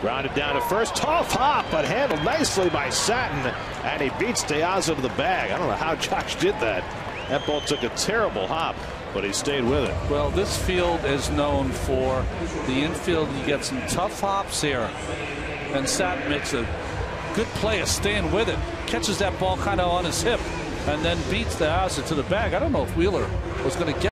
Grounded down to first. Tough hop, but handled nicely by Satin. And he beats De to the bag. I don't know how Josh did that. That ball took a terrible hop, but he stayed with it. Well, this field is known for the infield. You get some tough hops here. And Satin makes a good play of staying with it. Catches that ball kind of on his hip and then beats De to the bag. I don't know if Wheeler was going to get